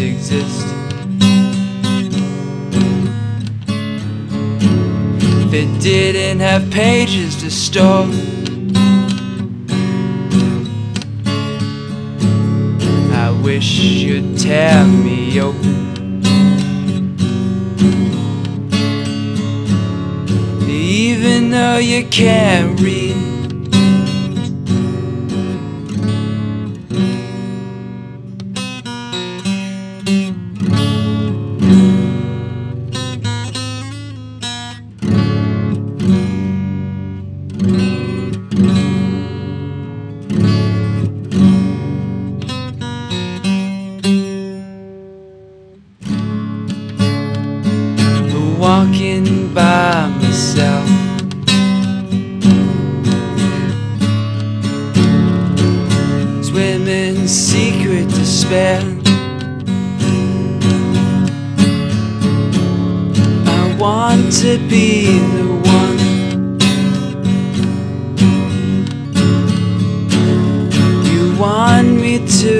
exist. If it didn't have pages to store. I wish you'd tear me open. Even though you can't read. walking by myself. Swimming secret despair. I want to be the one. You want me to